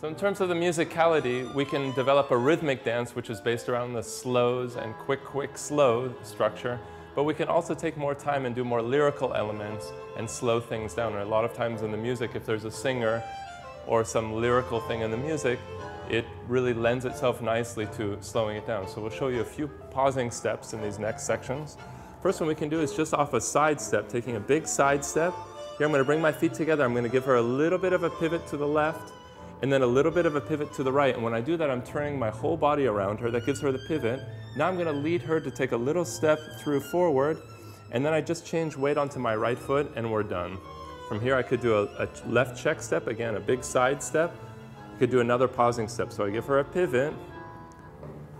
So in terms of the musicality, we can develop a rhythmic dance which is based around the slows and quick, quick, slow structure. But we can also take more time and do more lyrical elements and slow things down. And a lot of times in the music, if there's a singer or some lyrical thing in the music, it really lends itself nicely to slowing it down. So we'll show you a few pausing steps in these next sections. First one we can do is just off a side step, taking a big side step. Here I'm going to bring my feet together. I'm going to give her a little bit of a pivot to the left and then a little bit of a pivot to the right. And when I do that, I'm turning my whole body around her. That gives her the pivot. Now I'm going to lead her to take a little step through forward, and then I just change weight onto my right foot, and we're done. From here, I could do a, a left check step, again, a big side step. I could do another pausing step. So I give her a pivot,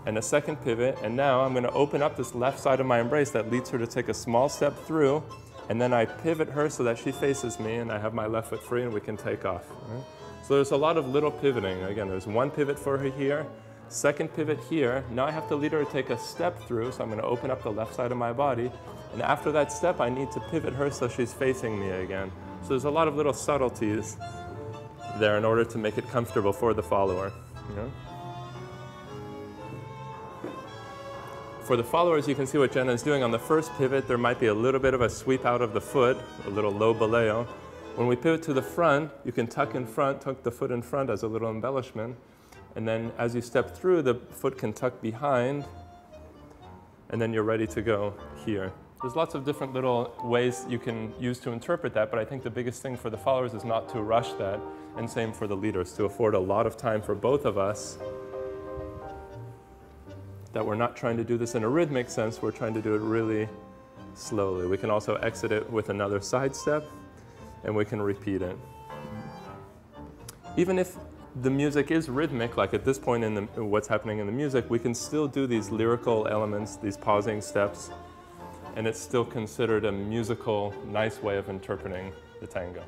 and a second pivot, and now I'm going to open up this left side of my embrace that leads her to take a small step through, and then I pivot her so that she faces me, and I have my left foot free, and we can take off. Right? So there's a lot of little pivoting. Again, there's one pivot for her here, second pivot here. Now I have to lead her to take a step through, so I'm going to open up the left side of my body. And after that step, I need to pivot her so she's facing me again. So there's a lot of little subtleties there in order to make it comfortable for the follower. You know? For the followers, you can see what Jenna is doing. On the first pivot, there might be a little bit of a sweep out of the foot, a little low boleo. When we pivot to the front, you can tuck in front, tuck the foot in front as a little embellishment. And then as you step through, the foot can tuck behind, and then you're ready to go here. There's lots of different little ways you can use to interpret that, but I think the biggest thing for the followers is not to rush that, and same for the leaders, to afford a lot of time for both of us, that we're not trying to do this in a rhythmic sense, we're trying to do it really slowly. We can also exit it with another side step, and we can repeat it. Even if the music is rhythmic, like at this point in the, what's happening in the music, we can still do these lyrical elements, these pausing steps, and it's still considered a musical, nice way of interpreting the tango.